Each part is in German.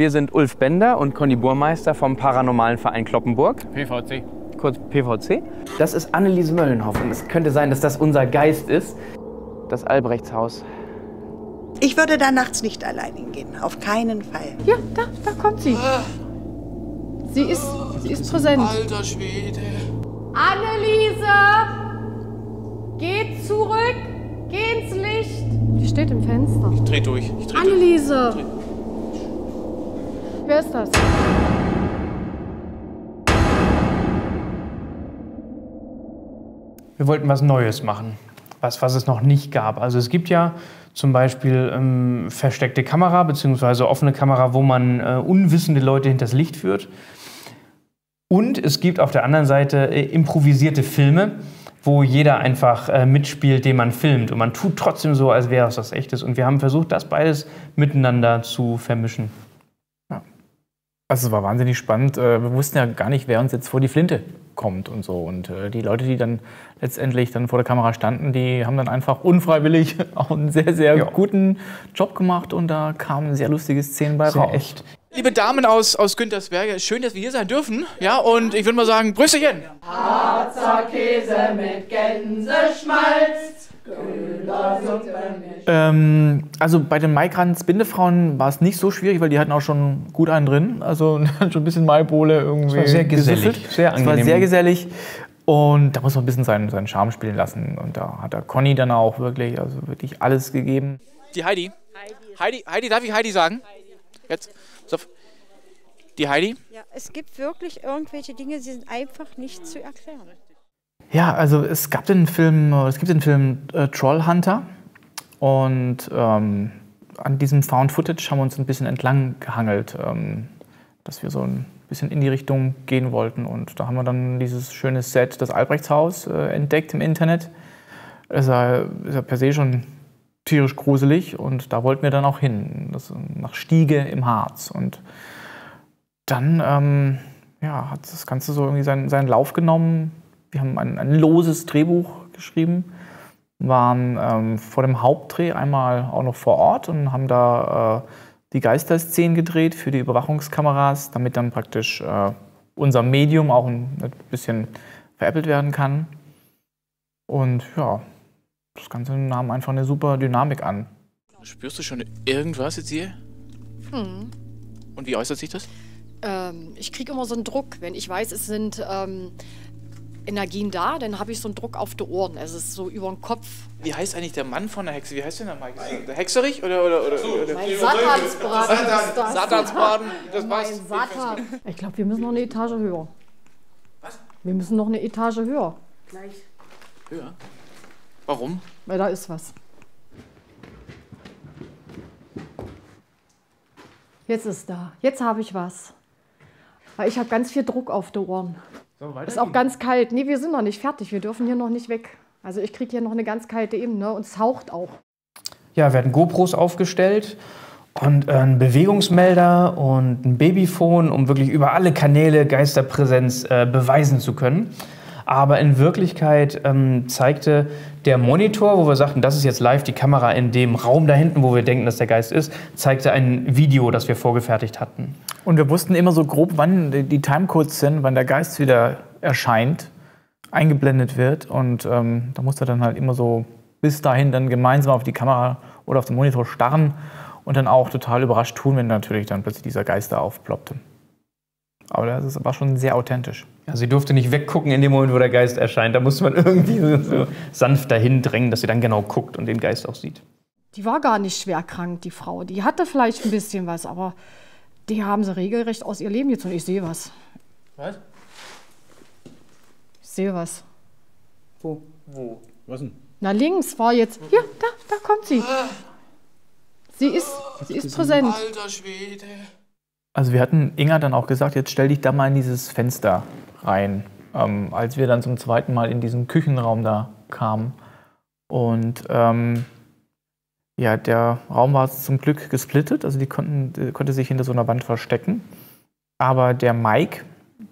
Wir sind Ulf Bender und Conny Burmeister vom Paranormalen Verein Kloppenburg, PVC. kurz PVC. Das ist Anneliese Möllenhoff und es könnte sein, dass das unser Geist ist. Das Albrechtshaus. Ich würde da nachts nicht allein hingehen, auf keinen Fall. Ja, da, da kommt sie. Sie ist, sie ist präsent. Alter Schwede. Anneliese! Geh zurück! Geh ins Licht! Die steht im Fenster. Dreh durch. Ich dreh durch. Wer ist das? Wir wollten was Neues machen, was, was es noch nicht gab. Also es gibt ja zum Beispiel ähm, versteckte Kamera bzw. offene Kamera, wo man äh, unwissende Leute hinters Licht führt. Und es gibt auf der anderen Seite äh, improvisierte Filme, wo jeder einfach äh, mitspielt, den man filmt. Und man tut trotzdem so, als wäre es was Echtes. Und wir haben versucht, das beides miteinander zu vermischen. Also es war wahnsinnig spannend. Äh, Wir wussten ja gar nicht, wer uns jetzt vor die Flinte kommt und so. Und äh, die Leute, die dann letztendlich dann vor der Kamera standen, die haben dann einfach unfreiwillig auch einen sehr, sehr Ja. guten Job gemacht und da kamen sehr lustige Szenen bei Sehr raus. echt. Liebe Damen aus, aus Güntersberge, schön, dass wir hier sein dürfen. Ja, und ich würde mal sagen, Brüsterchen. Ähm, also bei den Maigrans Bindefrauen war es nicht so schwierig, weil die hatten auch schon gut einen drin. Also schon ein bisschen Maibohle irgendwie. war sehr gesellig, gesüffelt. sehr Es war angenehm. sehr gesellig. Und da muss man ein bisschen seinen, seinen Charme spielen lassen. Und da hat der Conny dann auch wirklich, also wirklich alles gegeben. Die Heidi. Heidi, Heidi, darf ich Heidi sagen? Jetzt. So. Die Heidi. Ja, es gibt wirklich irgendwelche Dinge, die sind einfach nicht zu erklären. Ja, also es gab den Film, es gibt den Film äh, Trollhunter und ähm, an diesem Found Footage haben wir uns ein bisschen entlang gehangelt, ähm, dass wir so ein bisschen in die Richtung gehen wollten und da haben wir dann dieses schöne Set, das Albrechtshaus, äh, entdeckt im Internet. Es ist ja, ist ja per se schon tierisch gruselig und da wollten wir dann auch hin, das, nach Stiege im Harz und dann ähm, ja, hat das Ganze so irgendwie seinen, seinen Lauf genommen. Wir haben ein, ein loses Drehbuch geschrieben, waren ähm, vor dem Hauptdreh einmal auch noch vor Ort und haben da äh, die Geisterszenen gedreht für die Überwachungskameras, damit dann praktisch äh, unser Medium auch ein, ein bisschen veräppelt werden kann. Und ja, das Ganze nahm einfach eine super Dynamik an. Spürst du schon irgendwas jetzt hier? Hm. Und wie äußert sich das? Ähm, ich kriege immer so einen Druck. Wenn ich weiß, es sind ähm, Energien da, dann habe ich so einen Druck auf die Ohren. Es ist so über den Kopf. Wie heißt eigentlich der Mann von der Hexe? Wie heißt denn der Mike? Der Hexerich oder oder oder? oder? Mein Satansbraten das. Satansbraten, das Mein passt. Satan. Ich glaube, wir müssen noch eine Etage höher. Was? Wir müssen noch eine Etage höher. Höher. Warum? Weil da ist was. Jetzt ist da. Jetzt habe ich was. Weil ich habe ganz viel Druck auf die Ohren. Ist auch ganz kalt. Nee, wir sind noch nicht fertig. Wir dürfen hier noch nicht weg. Also ich kriege hier noch eine ganz kalte Ebene und es haucht auch. Ja, hatten GoPros aufgestellt und äh, einen Bewegungsmelder und ein Babyphone, um wirklich über alle Kanäle Geisterpräsenz äh, beweisen zu können. Aber in Wirklichkeit ähm, zeigte der Monitor, wo wir sagten, das ist jetzt live die Kamera in dem Raum da hinten, wo wir denken, dass der Geist ist, zeigte ein Video, das wir vorgefertigt hatten. Und wir wussten immer so grob, wann die- Timecodes sind, wann der Geist wieder erscheint, eingeblendet wird. Und ähm, da musste dann halt immer so bis dahin dann gemeinsam auf die Kamera oder auf den Monitor starren und dann auch total überrascht tun, wenn natürlich dann plötzlich dieser Geist da aufploppte. Aber das ist- war schon sehr authentisch. Ja, sie durfte nicht weggucken in dem Moment, wo der Geist erscheint. Da musste man irgendwie so, so sanft dahin drängen, dass sie dann genau guckt und den Geist auch sieht. Die war gar nicht schwer krank, die Frau. Die hatte vielleicht ein bisschen was, aber die haben sie regelrecht aus ihr Leben gezogen. Ich sehe was. Was? Ich sehe was. Wo? Was denn? Na, links war jetzt. Hier, da, da kommt sie. Sie ist, sie ist präsent. Alter Schwede. Also wir hatten Inga dann auch gesagt, jetzt stell dich da mal in dieses Fenster rein, ähm, als wir dann zum zweiten Mal in diesen Küchenraum da kamen. Und ähm, ja, der Raum war zum Glück gesplittet, also die konnten, die konnte sich hinter so einer Wand verstecken. Aber der Mike,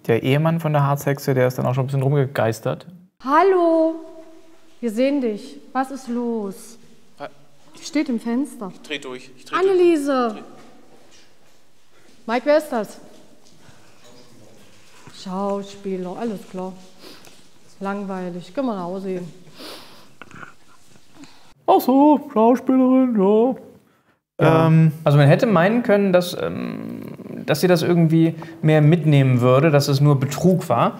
der Ehemann von der Harzhexe, der ist dann auch schon ein bisschen rumgegeistert. Hallo, wir sehen dich. Was ist los? Was? Sie steht im Fenster. Ich dreh durch. Ich dreh durch. Mike, wer ist das? Schauspieler, alles klar. Langweilig, können wir nach Hause gehen. Ach so, Schauspielerin, ja. Ähm, Also man hätte meinen können, dass, ähm, dass sie das irgendwie mehr mitnehmen würde, dass es nur Betrug war,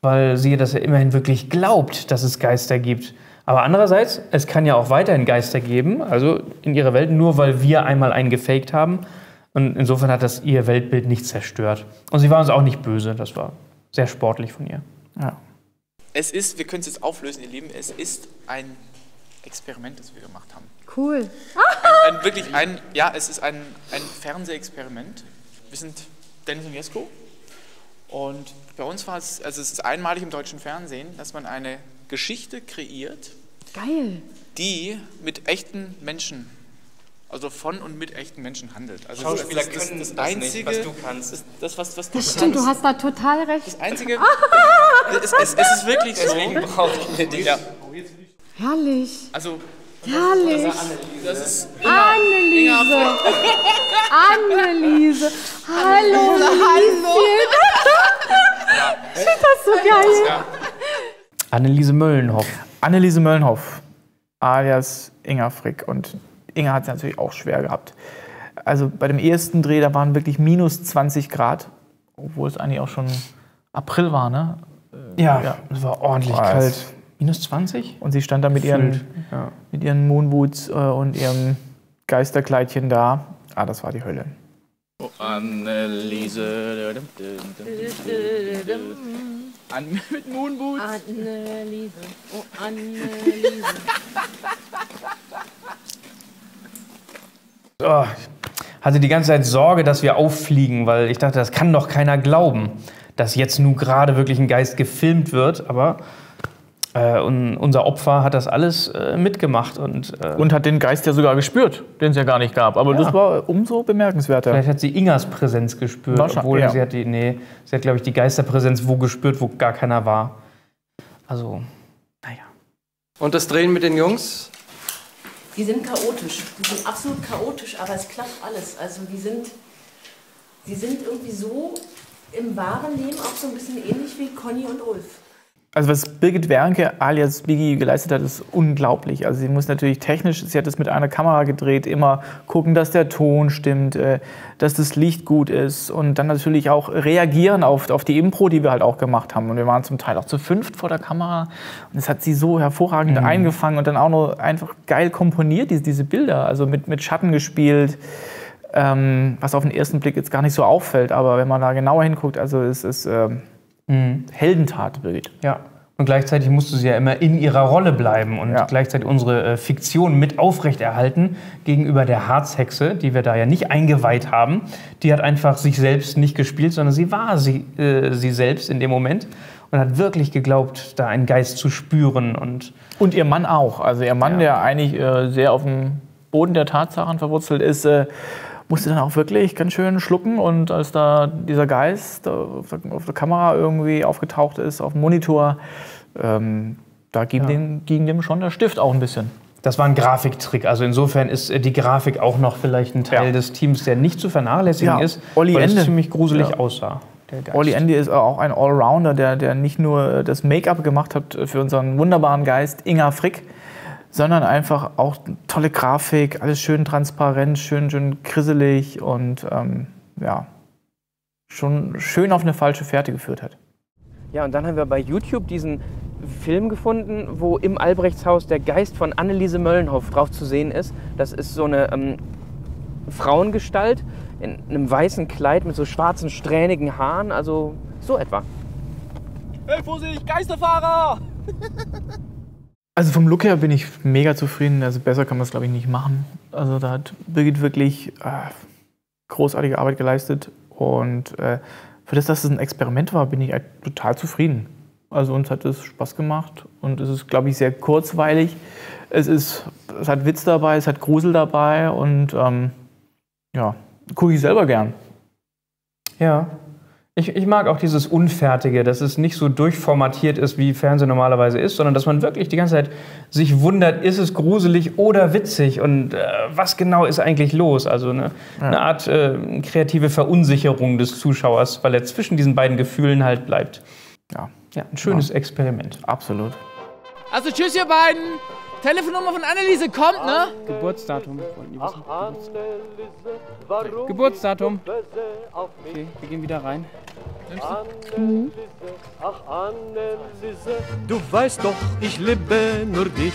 weil sie das ja immerhin wirklich glaubt, dass es Geister gibt. Aber andererseits, es kann ja auch weiterhin Geister geben, also in ihrer Welt, nur weil wir einmal einen gefaked haben. Und insofern hat das ihr Weltbild nicht zerstört. Und sie war uns auch nicht böse, das war sehr sportlich von ihr. ja. Es ist, wir können es jetzt auflösen, ihr Lieben, es ist ein Experiment, das wir gemacht haben. Cool. Ein, ein, wirklich ein, ja, es ist ein, ein Fernsehexperiment. Wir sind Dennis und Jesko. Und bei uns war es, also es ist einmalig im deutschen Fernsehen, dass man eine Geschichte kreiert, Geil. die mit echten Menschen, also von und mit echten Menschen handelt. Also Schauspieler das, ist können das, das das nicht, Einzige, was du kannst. Das, das was, was du Das stimmt, du kannst. hast da total recht. Das Einzige, es, es, es ist wirklich so. Deswegen brauchen wir dich. Ja, Herrlich. also Herrlich. das ist Anneliese. Anneliese. Hallo, Lieschen. Ich finde das so geil. Anneliese Möllenhoff. Anneliese Möllenhoff, alias Inga Frick. Und Inga hat es natürlich auch schwer gehabt. Also bei dem ersten Dreh, da waren wirklich minus 20 Grad, obwohl es eigentlich auch schon April war, ne? Ja, Ja. es war ordentlich Boah, kalt. es- Minus 20? Und sie stand da mit ihren, ja. mit ihren Moonboots äh, und ihrem Geisterkleidchen da. Ah, das war die Hölle. Anneliese. An, mit Moonboots. Anneliese, oh Anneliese. Oh, ich hatte die ganze Zeit Sorge, dass wir auffliegen, weil ich dachte, das kann doch keiner glauben, dass jetzt nun gerade wirklich ein Geist gefilmt wird. Aber äh, un, unser Opfer hat das alles äh, mitgemacht und äh, Und hat den Geist ja sogar gespürt, den es ja gar nicht gab. Aber das war umso bemerkenswerter. vielleicht hat sie Ingas Präsenz gespürt, Wahrscheinlich, obwohl ja. sie hat die, nee, sie hat glaube ich die Geisterpräsenz wo gespürt, wo gar keiner war. Also, naja. Und das Drehen mit den Jungs? Die sind chaotisch. Die sind absolut chaotisch, aber es klappt alles. Also die sind, die sind irgendwie so im wahren Leben auch so ein bisschen ähnlich wie Conny und Ulf. Also was Birgit Wernke alias Biggie geleistet hat, ist unglaublich. Also sie muss natürlich technisch, sie hat es mit einer Kamera gedreht, immer gucken, dass der Ton stimmt, äh, dass das Licht gut ist und dann natürlich auch reagieren auf, auf die Impro, die wir halt auch gemacht haben. Und wir waren zum Teil auch zu fünft vor der Kamera und das hat sie so hervorragend eingefangen und dann auch noch einfach geil komponiert, diese, diese Bilder, also mit, mit Schatten gespielt. Ähm, was auf den ersten Blick jetzt gar nicht so auffällt, aber wenn man da genauer hinguckt, also es ist ähm, Heldentat, Birgit. Ja. Und gleichzeitig musste sie ja immer in ihrer Rolle bleiben und Ja. gleichzeitig unsere äh, Fiktion mit aufrechterhalten gegenüber der Harzhexe, die wir da ja nicht eingeweiht haben. Die hat einfach sich selbst nicht gespielt, sondern sie war sie, äh, sie selbst in dem Moment und hat wirklich geglaubt, da einen Geist zu spüren. Und Und ihr Mann auch. Also ihr Mann, der eigentlich äh, sehr auf dem Boden der Tatsachen verwurzelt ist, äh, musste dann auch wirklich ganz schön schlucken. Und als da dieser Geist äh, auf der, auf der Kamera irgendwie aufgetaucht ist, auf dem Monitor, ähm, da ging, dem, ging dem schon der Stift auch ein bisschen. das war ein Grafiktrick. Also insofern ist äh, die Grafik auch noch vielleicht ein Teil Ja. des Teams, der nicht zu vernachlässigen Ja, ist, Olli weil Ende. es ziemlich gruselig Ja. aussah. Olli Andy ist auch ein Allrounder, der, der nicht nur das Make-up gemacht hat für unseren wunderbaren Geist Inga Frick, sondern einfach auch tolle Grafik, alles schön transparent, schön, schön krisselig und ähm, ja, schon schön auf eine falsche Fährte geführt hat. Ja, und dann haben wir bei YouTube diesen Film gefunden, wo im Albrechtshaus der Geist von Anneliese Möllenhoff drauf zu sehen ist. Das ist so eine ähm, Frauengestalt in einem weißen Kleid mit so schwarzen, strähnigen Haaren, also so etwa. Also vom Look her bin ich mega zufrieden. Also besser kann man es, glaube ich, nicht machen. Also da hat Birgit wirklich äh, großartige Arbeit geleistet. Und äh, für das, dass es ein Experiment war, bin ich halt total zufrieden. Also uns hat es Spaß gemacht und es ist, glaube ich, sehr kurzweilig. Es, ist, es hat Witz dabei, es hat Grusel dabei und ähm, ja, gucke ich selber gern. Ja. Ich, ich mag auch dieses Unfertige, dass es nicht so durchformatiert ist, wie Fernsehen normalerweise ist, sondern dass man wirklich die ganze Zeit sich wundert, ist es gruselig oder witzig und äh, was genau ist eigentlich los? Also eine, ja. eine Art äh, kreative Verunsicherung des Zuschauers, weil er zwischen diesen beiden Gefühlen halt bleibt. Ja, ja ein schönes ja. Experiment. Absolut. Also tschüss ihr beiden! Telefonnummer von Anneliese kommt, ne? Geburtsdatum. Wollten die wissen? Geburtsdatum. Geburtsdatum. Okay, wir gehen wieder rein. Mhm. Ach, Anneliese, du weißt doch, ich liebe nur dich.